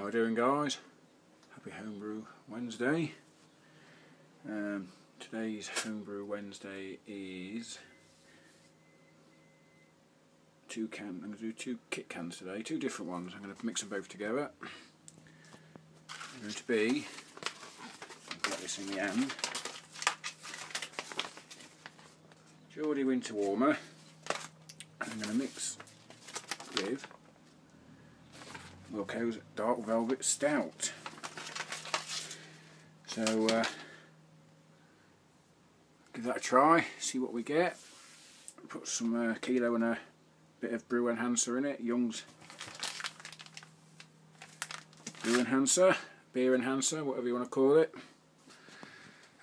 How we doing guys? Happy Homebrew Wednesday. Um, today's Homebrew Wednesday is two can. I'm going to do two kit cans today, two different ones. I'm going to mix them both together. They're going to be, I've got this in the end. Geordie Winter Warmer. I'm going to mix with Wilko's Dark Velvet Stout. So uh, give that a try, see what we get. Put some uh, kilo and a bit of brew enhancer in it, Young's brew enhancer, beer enhancer, whatever you want to call it.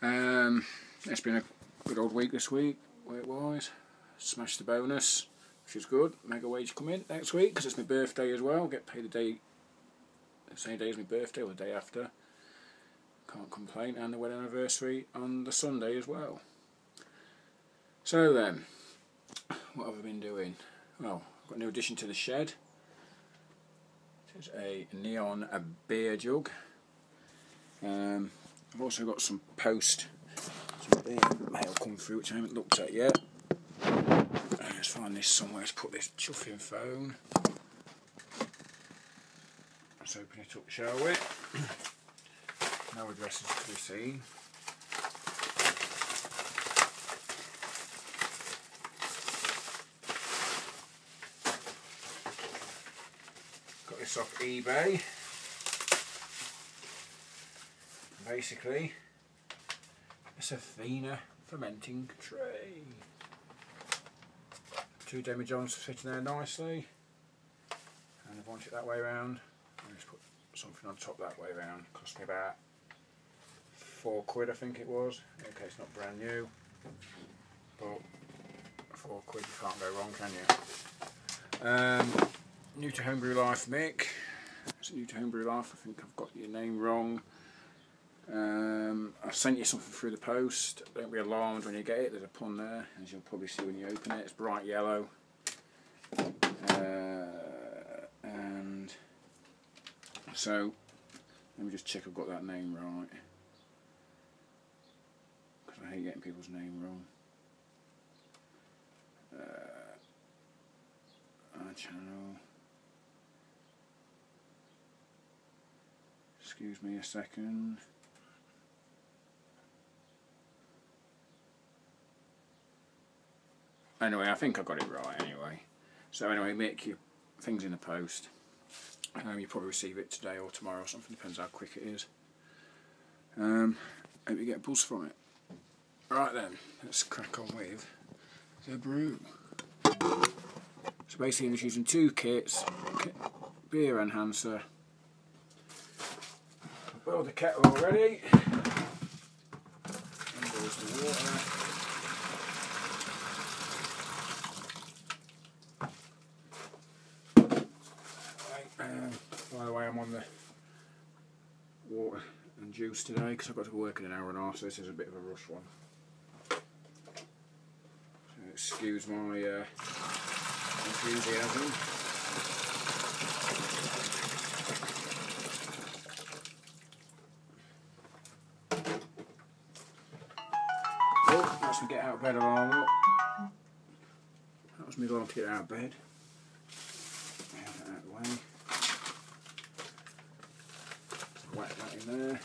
Um, it's been a good old week this week, weight wise. Smashed the bonus which is good. Mega wage come in next week because it's my birthday as well. Get paid the day, the same day as my birthday or the day after. Can't complain. And the wedding anniversary on the Sunday as well. So then, what have I been doing? Well, I've got a new addition to the shed. It's a neon a beer jug. Um, I've also got some post, some beer mail come through which I haven't looked at yet. Let's find this somewhere to put this chuffing phone. Let's open it up, shall we? no addresses to be seen. Got this off eBay. Basically, it's a Fina fermenting tray two demijohns sitting there nicely. And I want it that way around I just put something on top that way around. Cost me about four quid I think it was. Okay it's not brand new. But four quid you can't go wrong can you? Um, new to homebrew life Mick. It's new to homebrew life. I think I've got your name wrong um, I've sent you something through the post. Don't be alarmed when you get it. There's a pun there, as you'll probably see when you open it. It's bright yellow. Uh, and so, let me just check I've got that name right. Because I hate getting people's name wrong. Uh, our channel. Excuse me a second. Anyway, I think I got it right anyway. So anyway, make your things in the post. Um, you probably receive it today or tomorrow or something, depends how quick it is. Um, hope you get a buzz from it. Right then, let's crack on with the brew. So basically I'm just using two kits, beer enhancer, boil the kettle already, and the water. by the way, I'm on the water and today because I've got to work in an hour and a half, so this is a bit of a rush one. So excuse my uh, enthusiasm. Oh, that's me get out of bed alarm. That was me going to get out of bed. Out of the way. whack that in there.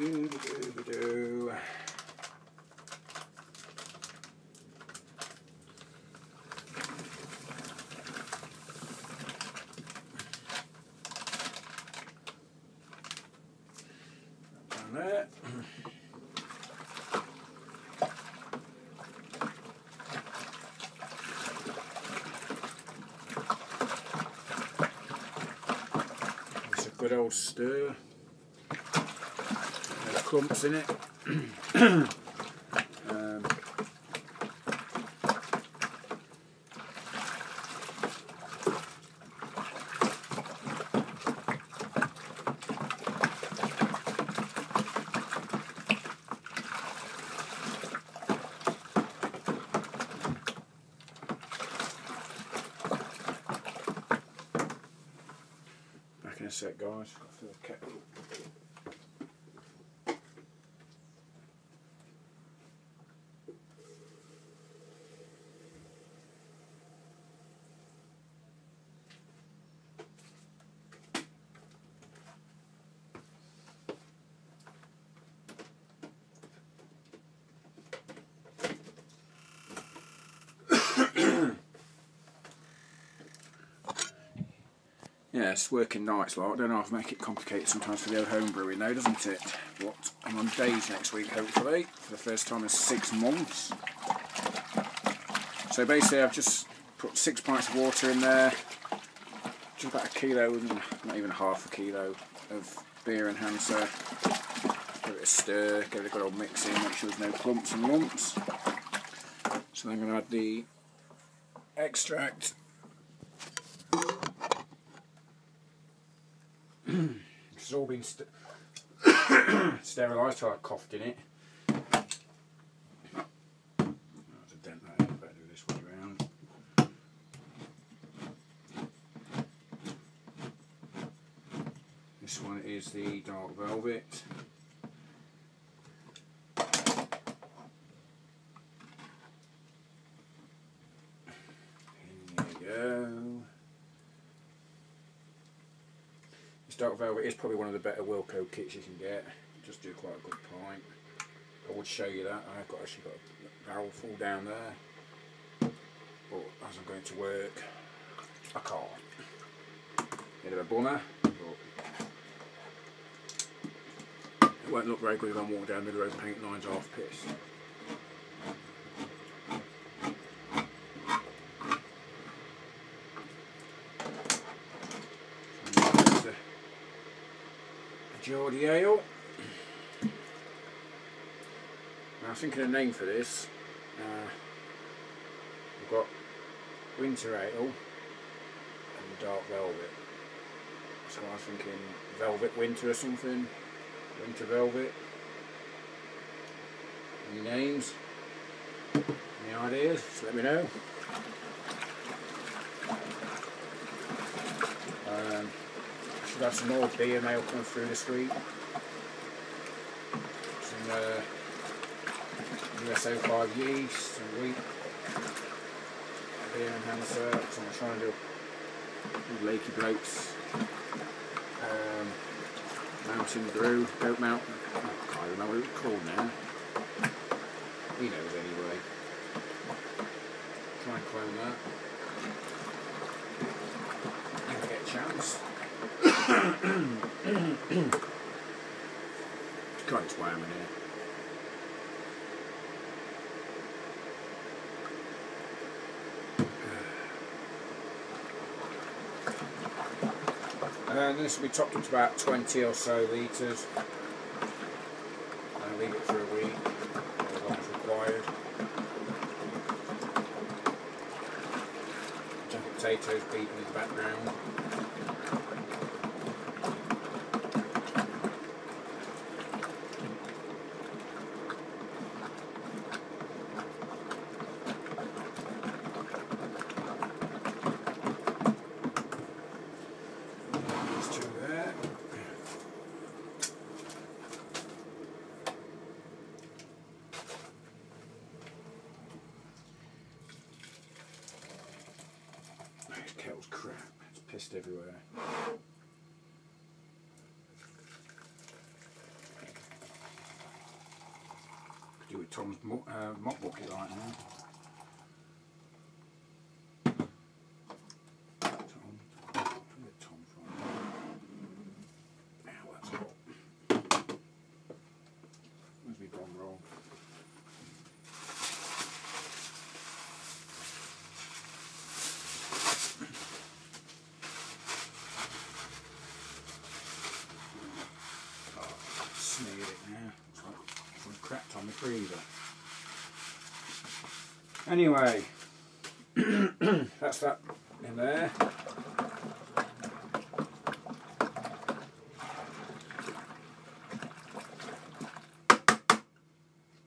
It's a good old stir. Clumps in it. um, back in a sec, guys. Got to fill Yeah, it's working nights lot. I don't know if I make it complicated sometimes for the old home brewing though, doesn't it? What? I'm on days next week, hopefully, for the first time in six months. So basically, I've just put six pints of water in there, just about a kilo, not even half a kilo of beer enhancer. Give it a stir, give it a good old mix in, make sure there's no clumps and lumps. So then I'm going to add the extract It's all been st sterilised, so I coughed in it. This one is the dark velvet. In you go. This dark velvet is probably one of the better Wilko kits you can get. Just do quite a good pint. I would show you that. I've got actually got a barrel full down there. But as I'm going to work, I can't. Bit of a bummer. It won't look very good if I'm walking down the road paint lines half pissed. There's the Geordie Ale. Now, I'm thinking a name for this. Uh, we've got Winter Ale and Dark Velvet. So I was thinking Velvet Winter or something. Winter Velvet. Any names? Any ideas? Just let me know. Um, Should have some more beer mail coming through this week. Some uh, US-05 yeast, some wheat, beer enhancer, so I'm trying to do Lakey Blokes, um, Mountain Brew, Goat Mountain, I can't remember what it's called now. He knows anyway. Try and clone that. Never get a chance. Just wham in it. And this will be topped up to about 20 or so litres. And leave it for a week, as long as required. Jungle potatoes beaten in the background. These two there. This kettle's crap. It's pissed everywhere. Could do with Tom's mo- uh, mop bucket right now. Freezer. Anyway, that's that in there.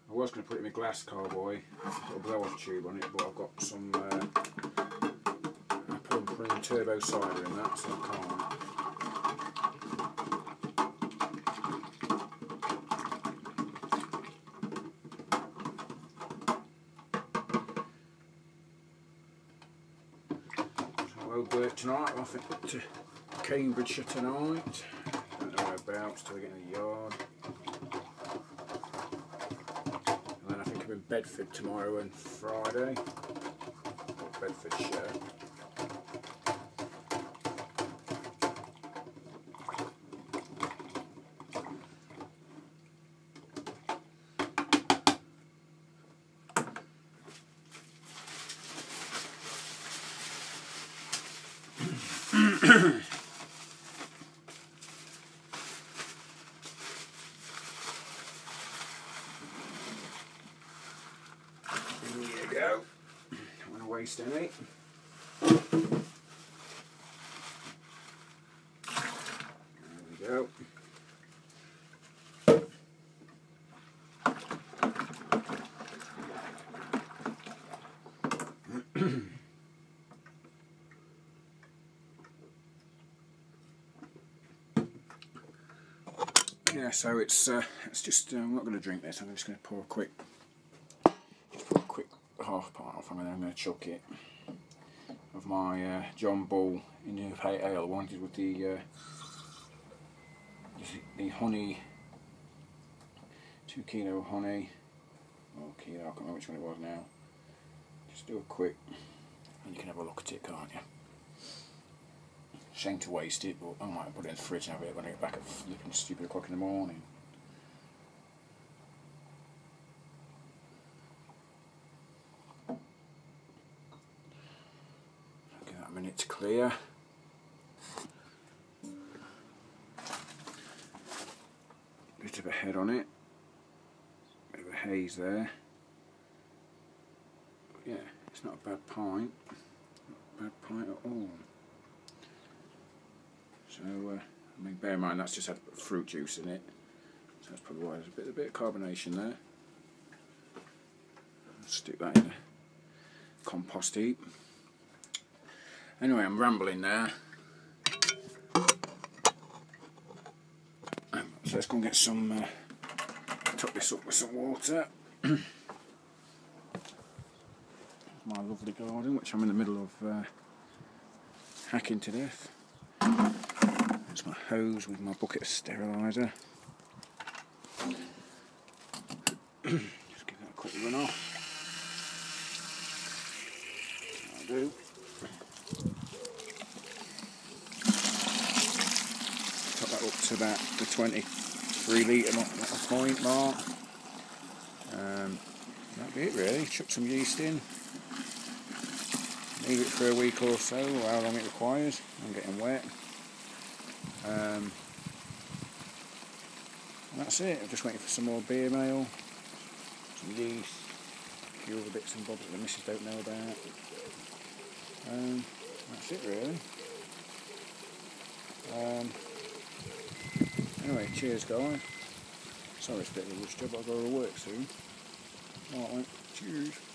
I was going to put it in my glass carboy, a blow off tube on it, but I've got some uh, apple turbo cider in that, so I can't. Work tonight, I think to Cambridgeshire tonight. Don't know whereabouts till I get in the yard. And then I think I'm in Bedford tomorrow and Friday. Or Bedfordshire. There you go. Waste any. There we go. Yeah, so it's uh, it's just uh, I'm not going to drink this. I'm just going to pour a quick just put a quick off then I'm going to chuck it of my uh, John Bull Indian Pale Ale. I wanted with the uh, the honey, two kilo honey, or kilo, I can't remember which one it was now. Just do a quick, and you can have a look at it, can't you? Shame to waste it, but I might put it in the fridge and have it when I get back at flipping stupid o'clock in the morning. A clear. Bit of a head on it. Bit of a haze there. But yeah, it's not a bad pint. Not a bad pint at all. So, uh, I mean, bear in mind that's just had fruit juice in it. So that's probably why there's a bit, a bit of carbonation there. Stick that in a compost heap. Anyway, I'm rambling now. Um, So let's go and get some, uh, top this up with some water. My lovely garden, which I'm in the middle of uh, hacking to death. There's my hose with my bucket of steriliser. Just give that a quick run off. I do. Top that up to about the 23 litre point mark. Um, that'd be it really. Chuck some yeast in. Leave it for a week or so, or how long it requires. I'm getting wet. Um, that's it. I'm just waiting for some more beer mail, some yeast, a few other bits and bobs that the missus don't know about. Um, that's it really. Um, anyway, cheers guys. Sorry it's a bit of a rush job, I've got to work soon. Alright, cheers.